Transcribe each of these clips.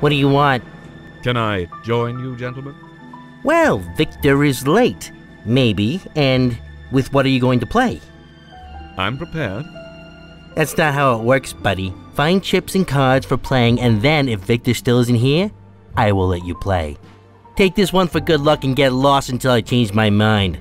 What do you want? Can I join you, gentlemen? Well, Victor is late. Maybe. And with what are you going to play? I'm prepared. That's not how it works, buddy. Find chips and cards for playing, and then if Victor still isn't here, I will let you play. Take this one for good luck and get lost until I change my mind.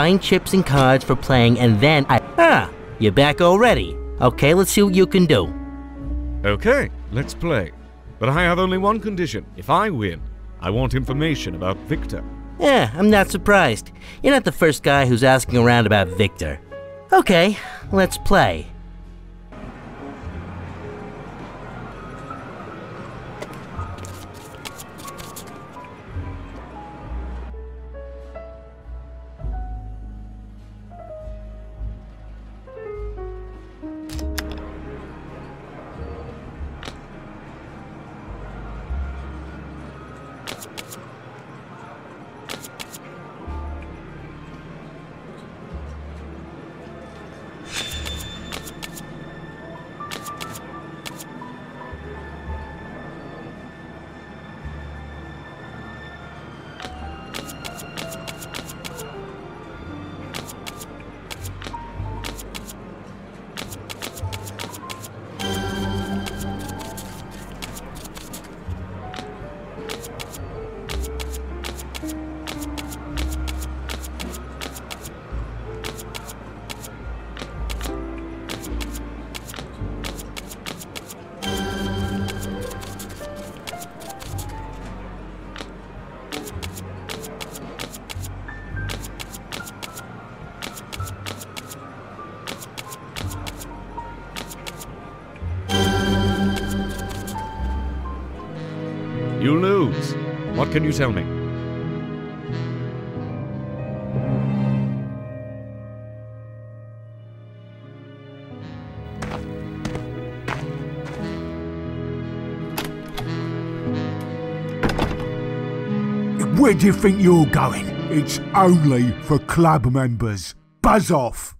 Find chips and cards for playing, and then I. Ah! You're back already. Okay, let's see what you can do. Okay, let's play. But I have only one condition. If I win, I want information about Victor. Yeah, I'm not surprised. You're not the first guy who's asking around about Victor. Okay, let's play. You lose. What can you tell me? Where do you think you're going? It's only for club members. Buzz off!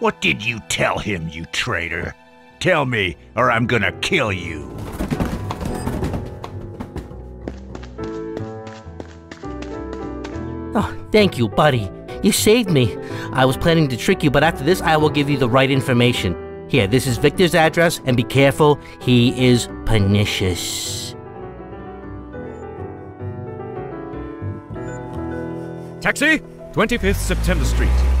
What did you tell him, you traitor? Tell me, or I'm gonna kill you. Oh, thank you, buddy. You saved me. I was planning to trick you, but after this, I will give you the right information. Here, this is Victor's address, and be careful, he is pernicious. Taxi! 25th September Street.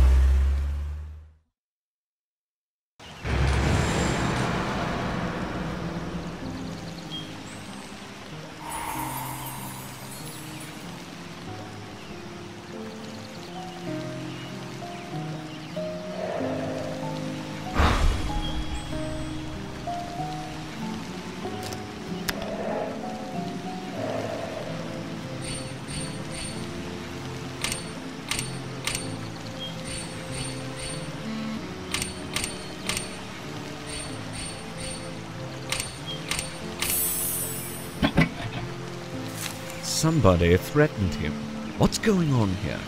Somebody threatened him. What's going on here?